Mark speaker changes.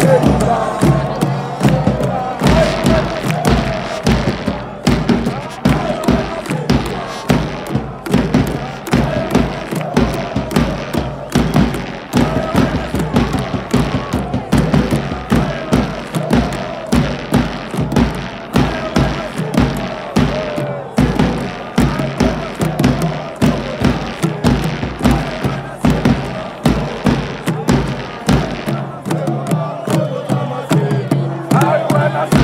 Speaker 1: Senhor. Let us